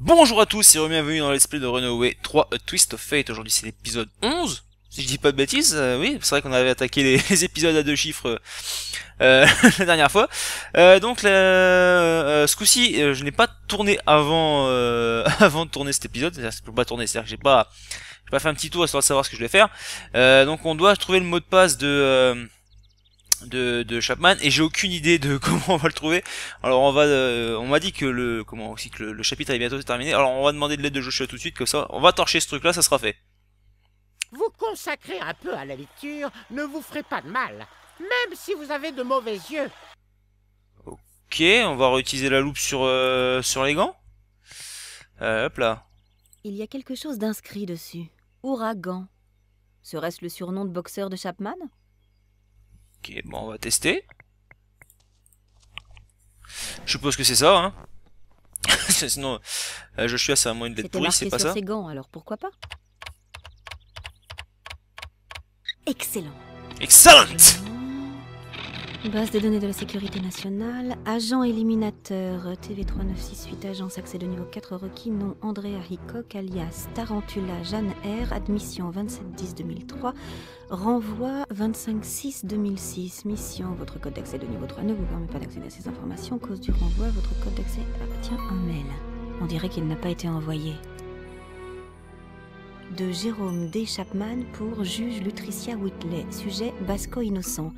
Bonjour à tous et bienvenue dans l'esprit de Runaway 3 A Twist of Fate. Aujourd'hui c'est l'épisode 11. Si je dis pas de bêtises, euh, oui, c'est vrai qu'on avait attaqué les, épisodes à deux chiffres euh, la dernière fois. Euh, donc ce coup-ci, je n'ai pas tourné avant avant de tourner cet épisode. Je peux pas tourner, c'est-à-dire que j'ai pas pas fait un petit tour histoire de savoir ce que je vais faire. donc on doit trouver le mot de passe de de, de Chapman et j'ai aucune idée de comment on va le trouver. Alors on va, euh, on m'a dit que le comment aussi que le, chapitre est bientôt terminé. Alors on va demander de l'aide de Joshua tout de suite comme ça. On va torcher ce truc là, ça sera fait. Vous consacrer un peu à la lecture ne vous ferait pas de mal, même si vous avez de mauvais yeux. Ok, on va réutiliser la loupe sur euh, sur les gants. Euh, hop là. Il y a quelque chose d'inscrit dessus. Ouragan. Serait-ce le surnom de boxeur de Chapman? Ok, bon, on va tester. Je suppose que c'est ça, hein. Sinon, euh, Joshua, c'est un moyen d'être pourri, c'est pas sur ça ses gants, alors pourquoi pas? Excellent. Excellent Base de données de la sécurité nationale, agent éliminateur, TV3968, agence accès de niveau 4 requis, nom Andrea Hickok, alias Tarantula Jeanne R, admission 2710-2003, renvoi 25-6-2006, mission, votre code d'accès de niveau 3 ne vous permet pas d'accéder à ces informations, cause du renvoi, votre code d'accès obtient un mail. On dirait qu'il n'a pas été envoyé. De Jérôme D. Chapman pour juge Lutricia Whitley, sujet Basco innocent.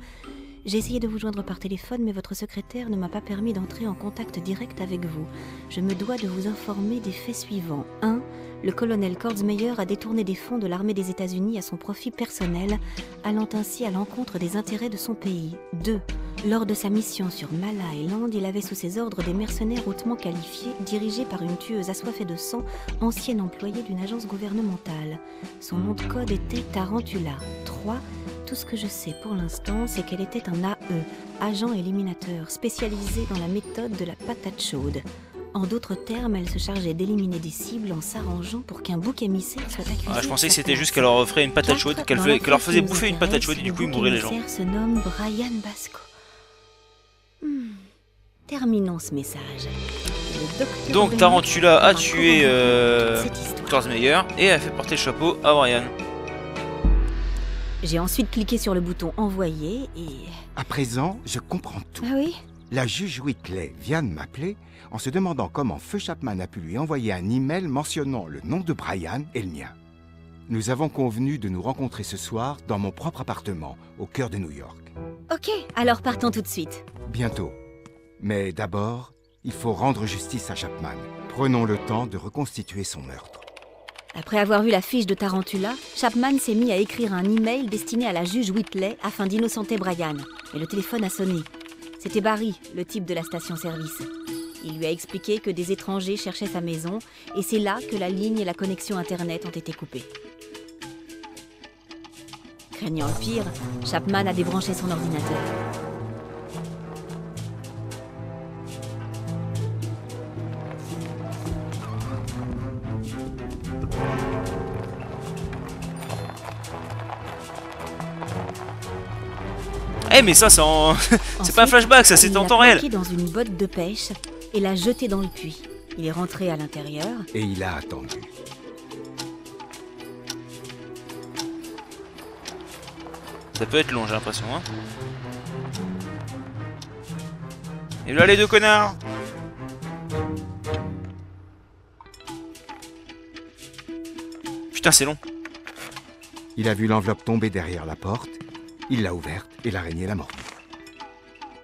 J'ai essayé de vous joindre par téléphone, mais votre secrétaire ne m'a pas permis d'entrer en contact direct avec vous. Je me dois de vous informer des faits suivants. 1. Le colonel Kordsmeyer a détourné des fonds de l'armée des États-Unis à son profit personnel, allant ainsi à l'encontre des intérêts de son pays. 2. Lors de sa mission sur Mala Island, il avait sous ses ordres des mercenaires hautement qualifiés, dirigés par une tueuse assoiffée de sang, ancienne employée d'une agence gouvernementale. Son nom de code était Tarantula. 3. Tout ce que je sais pour l'instant, c'est qu'elle était un AE, agent éliminateur, spécialisé dans la méthode de la patate chaude. En d'autres termes, elle se chargeait d'éliminer des cibles en s'arrangeant pour qu'un bouc émissaire soit accusé. Ah, je pensais que c'était juste qu'elle leur offrait une patate chaude, qu'elle leur faisait bouffer une patate chaude et du coup ils mouraient les gens. se nomme Brian Basco. Hmm. Terminons ce message. Donc Tarantula a tué euh, Meyer et a fait porter le chapeau à Brian. J'ai ensuite cliqué sur le bouton envoyer et... À présent, je comprends tout. Ah oui La juge Whitley vient de m'appeler en se demandant comment Feu Chapman a pu lui envoyer un email mentionnant le nom de Brian et le mien. Nous avons convenu de nous rencontrer ce soir dans mon propre appartement, au cœur de New York. Ok, alors partons tout de suite. Bientôt. Mais d'abord, il faut rendre justice à Chapman. Prenons le temps de reconstituer son meurtre. Après avoir vu la fiche de Tarantula, Chapman s'est mis à écrire un email destiné à la juge Whitley afin d'innocenter Brian. Et le téléphone a sonné. C'était Barry, le type de la station-service. Il lui a expliqué que des étrangers cherchaient sa maison, et c'est là que la ligne et la connexion Internet ont été coupées. Craignant le pire, Chapman a débranché son ordinateur. Eh mais ça c'est en... c'est pas un flashback, ça c'est en temps réel. Il dans une botte de pêche et l'a jeté dans le puits. Il est rentré à l'intérieur. Et il a attendu. Ça peut être long, j'ai l'impression. Hein. Et là les deux connards Putain, c'est long. Il a vu l'enveloppe tomber derrière la porte il l'a ouverte et l'araignée l'a mordue.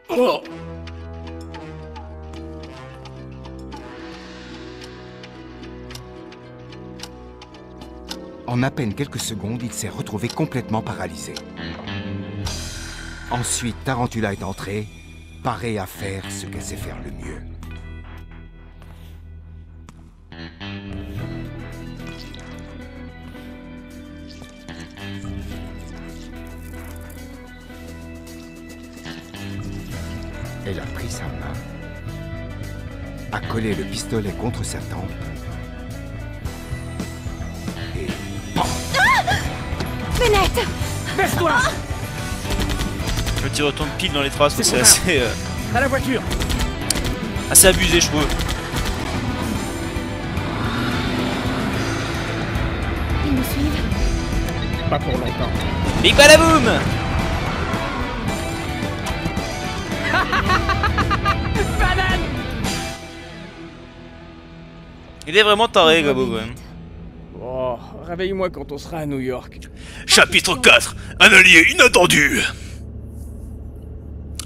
Oh en à peine quelques secondes, il s'est retrouvé complètement paralysé. Ensuite, Tarantula est entrée, parée à faire ce qu'elle sait faire le mieux. Elle a pris sa main, a collé le pistolet contre sa tempe et... Oh ah Baisse-toi Le tir retourne pile dans les traces, c'est assez... Euh... À la voiture Assez abusé, je trouve. Ils nous suivent Pas pour longtemps. Big Badaboom Il est vraiment taré, Gabo, quand même. Oh, réveille-moi quand on sera à New York. Chapitre 4 Un allié inattendu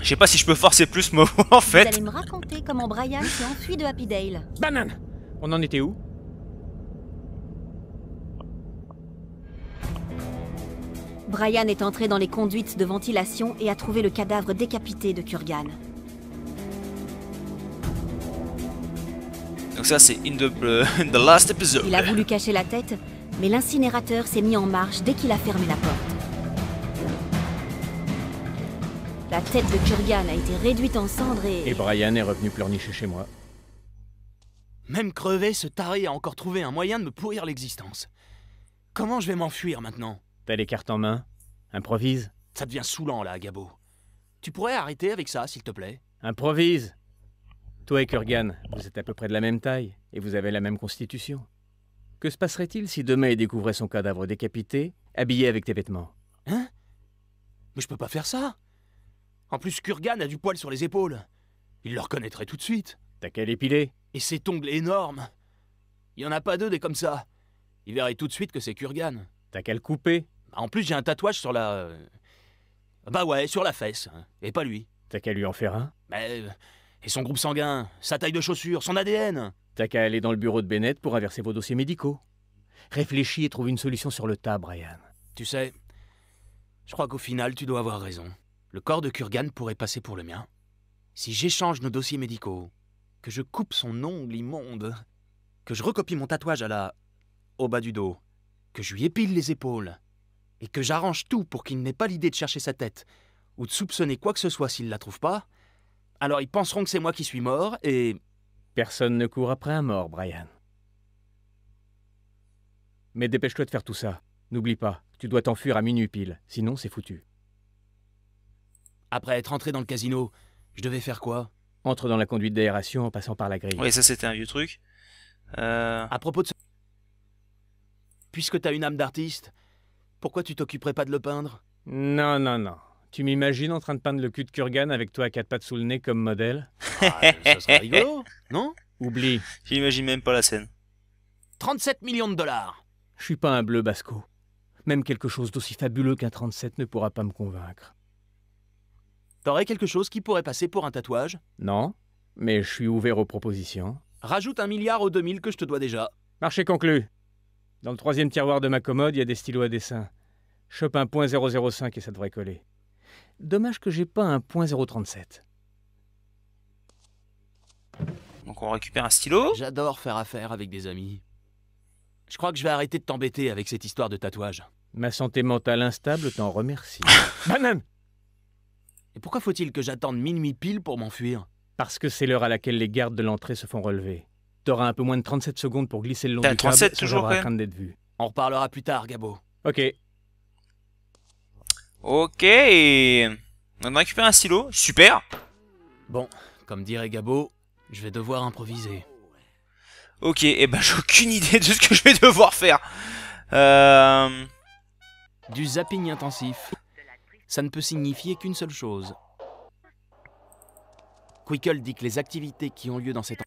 Je sais pas si je peux forcer plus mot en Vous fait. allez me raconter comment Brian s'est enfui de Happydale. Banane On en était où? Brian est entré dans les conduites de ventilation et a trouvé le cadavre décapité de Kurgan. Donc ça c'est in the, euh, in the last episode. Il a voulu cacher la tête, mais l'incinérateur s'est mis en marche dès qu'il a fermé la porte. La tête de Kurgan a été réduite en cendres et... Et Brian est revenu pleurnicher chez moi. Même crevé, ce taré a encore trouvé un moyen de me pourrir l'existence. Comment je vais m'enfuir maintenant? T'as les cartes en main Improvise Ça devient saoulant là, Gabo. Tu pourrais arrêter avec ça, s'il te plaît Improvise Toi et Kurgan, vous êtes à peu près de la même taille, et vous avez la même constitution. Que se passerait-il si demain il découvrait son cadavre décapité, habillé avec tes vêtements? Hein? Mais je peux pas faire ça En plus, Kurgan a du poil sur les épaules. Il le reconnaîtrait tout de suite. T'as qu'à l'épiler Et cet ongle énorme Il y en a pas deux des comme ça. Il verrait tout de suite que c'est Kurgan. T'as qu'à le couper En plus, j'ai un tatouage sur la... euh, Bah ouais, sur la fesse. hein. Et pas lui. T'as qu'à lui en faire un Mais... Et son groupe sanguin, sa taille de chaussure, son ADN T'as qu'à aller dans le bureau de Bennett pour inverser vos dossiers médicaux. Réfléchis et trouve une solution sur le tas, Brian. Tu sais, je crois qu'au final, tu dois avoir raison. Le corps de Kurgan pourrait passer pour le mien. Si j'échange nos dossiers médicaux, que je coupe son ongle immonde, que je recopie mon tatouage à la... au bas du dos, que je lui épile les épaules, et que j'arrange tout pour qu'il n'ait pas l'idée de chercher sa tête, ou de soupçonner quoi que ce soit s'il la trouve pas, alors ils penseront que c'est moi qui suis mort, et... Personne ne court après un mort, Brian. Mais dépêche-toi de faire tout ça. N'oublie pas, tu dois t'enfuir à minuit pile, sinon c'est foutu. Après être entré dans le casino, je devais faire quoi? Entre dans la conduite d'aération en passant par la grille. Oui, ça c'était un vieux truc. Euh... À propos de ce... Puisque t'as une âme d'artiste, pourquoi tu t'occuperais pas de le peindre? Non, non, non. Tu m'imagines en train de peindre le cul de Kurgan avec toi à quatre pattes sous le nez comme modèle? Ah, Ça serait rigolo, non? Oublie, J'imagine même pas la scène. 37 millions de dollars je suis pas un bleu basco. Même quelque chose d'aussi fabuleux qu'un 37 ne pourra pas me convaincre. T'aurais quelque chose qui pourrait passer pour un tatouage? Non, mais je suis ouvert aux propositions. Rajoute un milliard aux 2000 que je te dois déjà. Marché conclu. Dans le troisième tiroir de ma commode, il y a des stylos à dessin. Chope un point .005 et ça devrait coller. Dommage que j'ai pas un point .037. Donc on récupère un stylo. J'adore faire affaire avec des amis. Je crois que je vais arrêter de t'embêter avec cette histoire de tatouage. Ma santé mentale instable t'en remercie. Banane Et pourquoi faut-il que j'attende minuit pile pour m'enfuir? Parce que c'est l'heure à laquelle les gardes de l'entrée se font relever. T'auras un peu moins de 37 secondes pour glisser le long T'as du câble 37 sans toujours, d'être vu. On reparlera plus tard, Gabo. Ok, Ok. On a récupéré un stylo. Super. Bon, comme dirait Gabo, je vais devoir improviser. Ok, et ben j'ai aucune idée de ce que je vais devoir faire. Euh... Du zapping intensif, ça ne peut signifier qu'une seule chose. Quickle dit que les activités qui ont lieu dans cet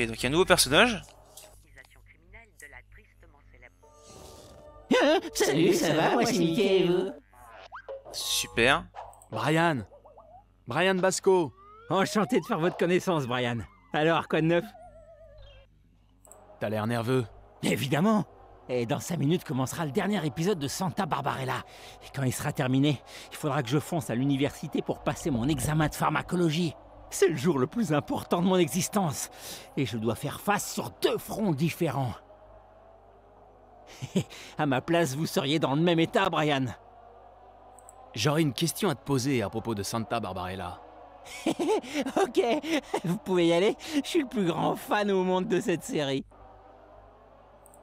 Ok, donc il y a un nouveau personnage. Salut, ça va Moi c'est Mickey et vous Super. Brian Brian Basco Enchanté de faire votre connaissance, Brian. Alors, quoi de neuf? T'as l'air nerveux. Évidemment Et dans 5 minutes commencera le dernier épisode de Santa Barbarella. Et quand il sera terminé, il faudra que je fonce à l'université pour passer mon examen de pharmacologie. C'est le jour le plus important de mon existence. Et je dois faire face sur deux fronts différents. à ma place, vous seriez dans le même état, Brian. J'aurais une question à te poser à propos de Santa Barbarella. ok, vous pouvez y aller. Je suis le plus grand fan au monde de cette série.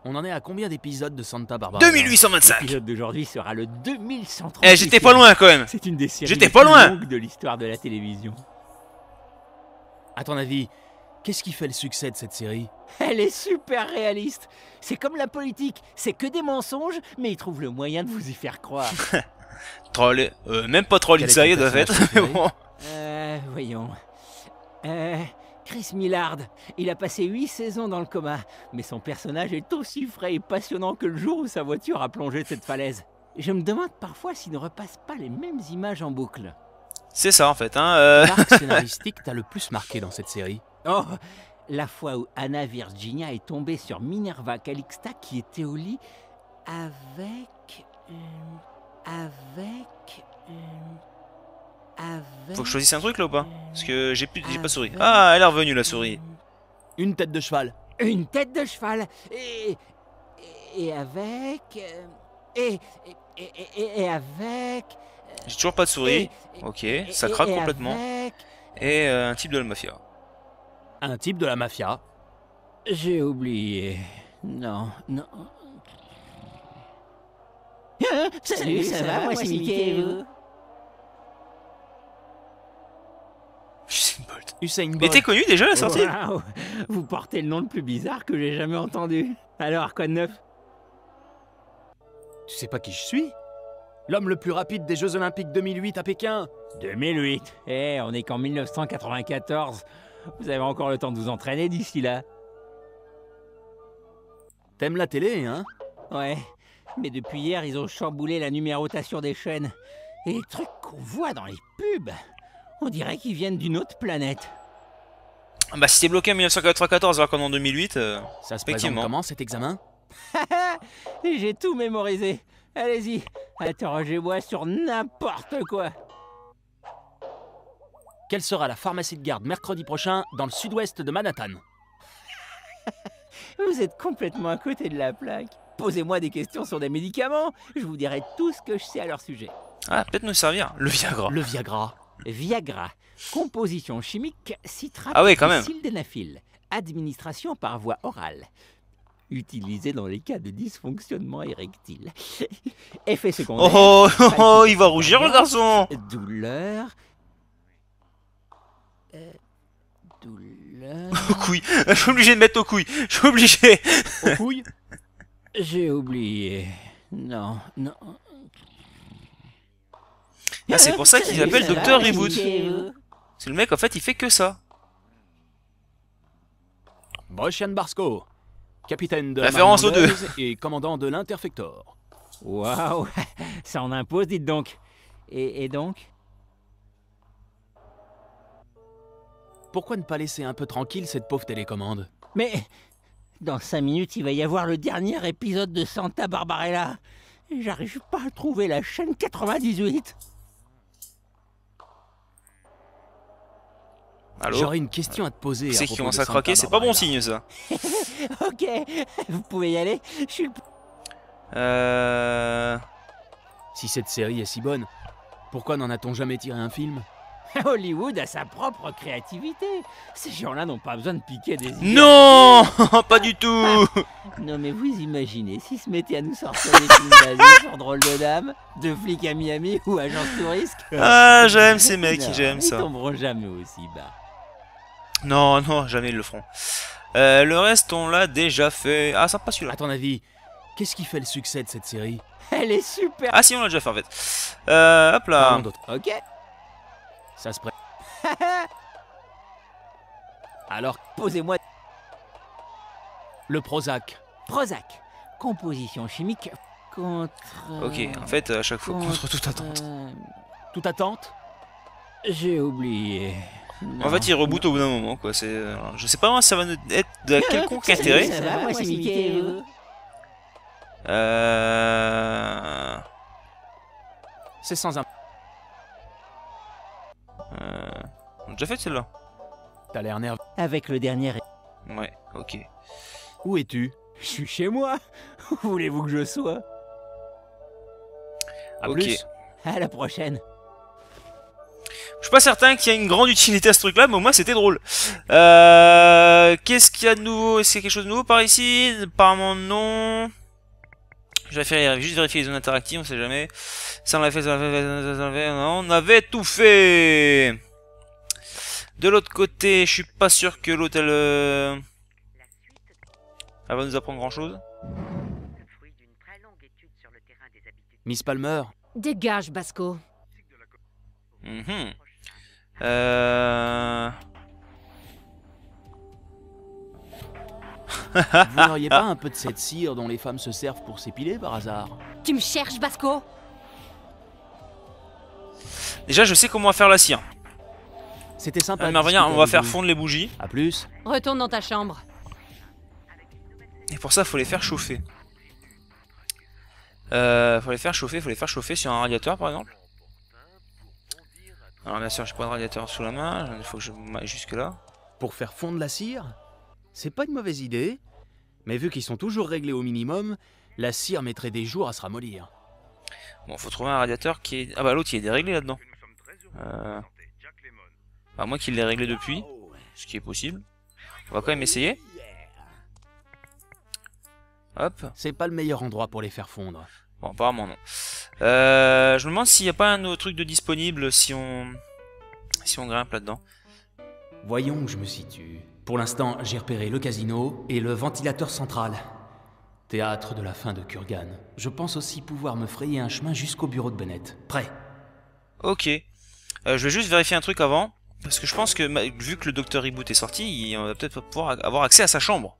On en est à combien d'épisodes de Santa Barbarella 2825. L'épisode d'aujourd'hui sera le 2130. Eh, j'étais pas loin quand même. C'est une des séries J'étais les pas plus loin. longues de l'histoire de la télévision. À ton avis, Qu'est-ce qui fait le succès de cette série? Elle est super réaliste. C'est comme la politique, c'est que des mensonges, mais ils trouvent le moyen de vous y faire croire. Troll, euh, même pas troll ton en fait. Euh, voyons. Euh, Chris Millard. Il a passé huit saisons dans le coma, mais son personnage est aussi frais et passionnant que le jour où sa voiture a plongé de cette falaise. Je me demande parfois s'il ne repasse pas les mêmes images en boucle. C'est ça en fait. Hein, euh. L'arc scénaristique t'a le plus marqué dans cette série Oh La fois où Anna Virginia est tombée sur Minerva Calixta qui était au lit avec. euh, avec. euh, avec. Faut que je choisisse un truc là ou pas? Parce que j'ai plus, j'ai pas souris. Ah, elle est revenue la souris. Une tête de cheval. Une tête de cheval et. et avec. Et. et, et- et- et avec. J'ai toujours pas de souris. et- Ok, et- ça craque et complètement. avec- Et euh, un type de la mafia. Un type de la mafia. J'ai oublié. Non, non. Salut, ça, va, moi c'est Mickey. et vous Usain Bolt. Usain Il Bolt. était connu déjà à la sortie Waouh, Vous portez le nom le plus bizarre que j'ai jamais entendu. Alors, quoi de neuf? Tu sais pas qui je suis? L'homme le plus rapide des Jeux Olympiques 2008 à Pékin. 2008. Eh, on est qu'en 1994. Vous avez encore le temps de vous entraîner d'ici là. T'aimes la télé, hein? Ouais. Mais depuis hier, ils ont chamboulé la numérotation des chaînes. Et les trucs qu'on voit dans les pubs, on dirait qu'ils viennent d'une autre planète. Bah si t'es bloqué en 1994 alors qu'en en 2008... euh, Ça se présente comment cet examen? J'ai tout mémorisé. Allez-y, interrogez-moi sur n'importe quoi. Quelle sera la pharmacie de garde mercredi prochain dans le sud-ouest de Manhattan Vous êtes complètement à côté de la plaque. Posez-moi des questions sur des médicaments, je vous dirai tout ce que je sais à leur sujet. Ah, peut-être nous servir. Le Viagra. Le Viagra. Viagra, composition chimique citrate Ah ouais, quand même. sildenafil, administration par voie orale. Utilisé dans les cas de dysfonctionnement érectile. Effet secondaire. Oh, oh, oh, il va rougir le garçon Douleur. Euh, douleur. Aux couilles. Je suis obligé de mettre aux couilles. Je suis obligé. Aux couilles J'ai oublié. Non, non. Ah, c'est pour ça qu'il s'appelle Docteur Reboot. C'est le mec en fait il fait que ça. Broshan Barsko. Capitaine de Référence aux deux. et commandant de l'Interfector. Waouh, ça en impose, dites donc. Et, et donc? Pourquoi ne pas laisser un peu tranquille cette pauvre télécommande? Mais dans cinq minutes, il va y avoir le dernier épisode de Santa Barbarella. Et J'arrive pas à trouver la chaîne 98. J'aurais une question à te poser. C'est à qui commence à croquer, c'est pas bon signe ça. Ok, vous pouvez y aller. Je suis le Euh... Si cette série est si bonne, pourquoi n'en a-t-on jamais tiré un film? Hollywood a sa propre créativité. Ces gens-là n'ont pas besoin de piquer des idées. Non Pas du tout Non mais vous imaginez s'ils se mettaient à nous sortir des films basés sur drôle de dame, de flics à Miami ou agence touriste Ah, j'aime ces mecs, j'aime Ils ça. tomberont jamais aussi bas. Non, non, jamais ils le feront. Euh, le reste, on l'a déjà fait. Ah, ça pas celui-là. À ton avis, qu'est-ce qui fait le succès de cette série? Elle est super. Ah, si, on l'a déjà fait en fait. Euh, hop là. Ok. Ça se prête. Alors, Posez-moi le Prozac. Prozac. Composition chimique contre. Ok, en fait, à chaque fois, contre toute attente. euh, Toute attente? J'ai oublié. En fait, il reboot au bout d'un moment, quoi. C'est, euh, je sais pas si ça va nous être de quelconque intérêt. Ça va, moi c'est Mickey. et vous Euh... C'est sans un. euh... On a déjà fait celle-là. T'as l'air nerveux. Avec le dernier. Ouais, ok. Où es-tu? Je suis chez moi. Où voulez-vous que je sois? À Ok. plus. À la prochaine. Je suis pas certain qu'il y ait une grande utilité à ce truc-là, mais au moins c'était drôle. Euh... Qu'est-ce qu'il y a de nouveau? Est-ce qu'il y a quelque chose de nouveau par ici? Apparemment non. Je vais faire- juste vérifier les zones interactives, on sait jamais. Ça on l'a fait, ça on l'a fait, ça on l'a fait, non, on avait tout fait De l'autre côté, je suis pas sûr que elle, euh, elle va nous apprendre grand chose. Miss Palmer, Dégage, Basco. Mhm. Euh... vous n'auriez pas un peu de cette cire dont les femmes se servent pour s'épiler par hasard? Tu me cherches, Basco? Déjà, je sais comment faire la cire. C'était sympa. Euh, mais discuter on va faire vous. fondre les bougies. À plus. Retourne dans ta chambre. Et pour ça, faut les faire chauffer. Euh, faut les faire chauffer, faut les faire chauffer sur un radiateur par exemple. Alors bien sûr, j'ai pas de radiateur sous la main, il faut que je m'aille jusque là. Pour faire fondre la cire C'est pas une mauvaise idée. Mais vu qu'ils sont toujours réglés au minimum, la cire mettrait des jours à se ramollir. Bon, faut trouver un radiateur qui est... Ah bah l'autre il est déréglé là-dedans. Euh... À moins qu'il l'ait réglé depuis, ce qui est possible. On va quand même essayer. Hop. C'est pas le meilleur endroit pour les faire fondre. Bon, apparemment non. Euh, je me demande s'il n'y a pas un autre truc de disponible si on... Si on grimpe là-dedans. Voyons où je me situe. Pour l'instant, j'ai repéré le casino et le ventilateur central. Théâtre de la fin de Kurgan. Je pense aussi pouvoir me frayer un chemin jusqu'au bureau de Bennett. Prêt Ok. Euh, je vais juste vérifier un truc avant. Parce que je pense que, vu que le Docteur Reboot est sorti, on va peut-être pouvoir avoir accès à sa chambre.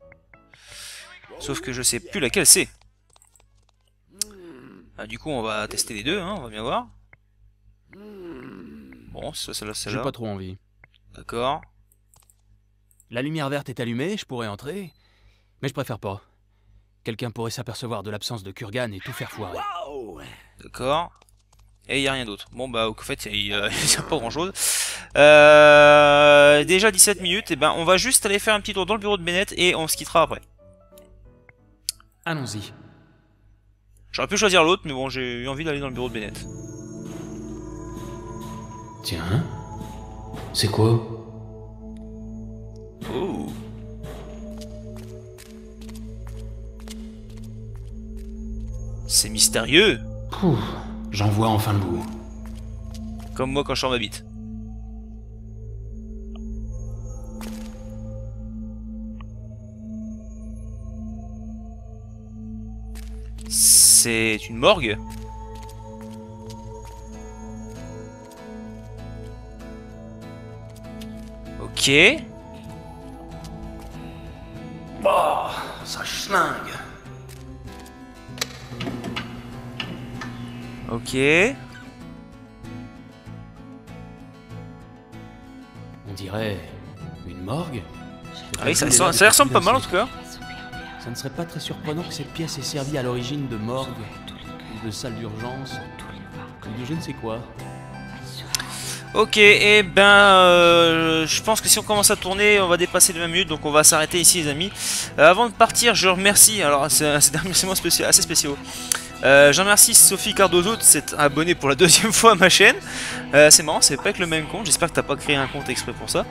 Sauf que je sais plus laquelle c'est. Ah, du coup, on va tester les deux, hein, on va bien voir. Bon, ça, celle-là, J'ai celle-là. pas trop envie. D'accord. La lumière verte est allumée, je pourrais entrer. Mais je préfère pas. Quelqu'un pourrait s'apercevoir de l'absence de Kurgan et tout faire foirer. D'accord. Et il n'y a rien d'autre. Bon bah au fait il n'y a, pas grand chose. Euh, déjà 17 minutes, et ben on va juste aller faire un petit tour dans le bureau de Bennett et on se quittera après. Allons-y. J'aurais pu choisir l'autre mais bon j'ai eu envie d'aller dans le bureau de Bennett. Tiens. C'est quoi? Oh. C'est mystérieux, J'en vois enfin le bout. comme moi quand je sors ma bite. C'est une morgue Ok. Oh, ça schlingue. Ok. On dirait une morgue. Ah oui, ça, ça- ça y ressemble pas mal en tout cas. Ça ne serait pas très surprenant que cette pièce ait servi à l'origine de morgue, de salle d'urgence, de je ne sais quoi. Ok, et ben, euh, je pense que si on commence à tourner, on va dépasser les 20 minutes, donc on va s'arrêter ici, les amis. Euh, avant de partir, je remercie, alors c'est c'est un remerciement spécial, assez spéciaux. Euh, je remercie Sophie Cardozo s'être abonnée pour la deuxième fois à ma chaîne. Euh, c'est marrant, c'est pas avec le même compte, j'espère que t'as pas créé un compte exprès pour ça.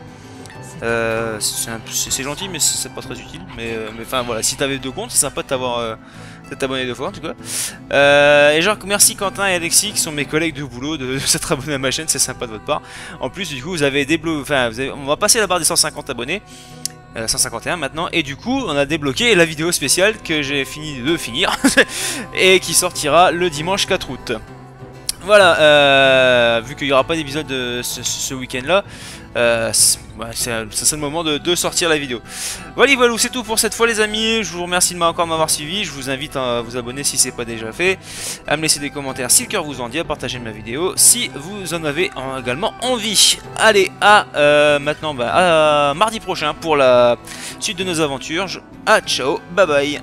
Euh, c'est gentil, mais c'est pas très utile. Mais euh, mais enfin voilà, si t'avais deux comptes, c'est sympa de t'avoir euh, abonné deux fois en tout cas. Et genre merci Quentin et Alexis qui sont mes collègues de boulot de, s'être abonnés à ma chaîne, c'est sympa de votre part. En plus du coup vous avez débloqué, enfin on va passer la barre des 150 abonnés. Euh, 151 maintenant et du coup on a débloqué la vidéo spéciale que j'ai fini de finir et qui sortira le dimanche 4 août. Voilà, vu qu'il n'y aura pas d'épisode de ce, ce week-end là, euh, c'est le moment de, sortir la vidéo. Voilà, voilà, c'est tout pour cette fois les amis. Je vous remercie de m'avoir m'avoir suivi. Je vous invite à vous abonner si c'est pas déjà fait, à me laisser des commentaires si le cœur vous en dit, à partager ma vidéo si vous en avez en- également envie. Allez, à euh, maintenant, bah, à mardi prochain pour la suite de nos aventures. À ciao, bye bye.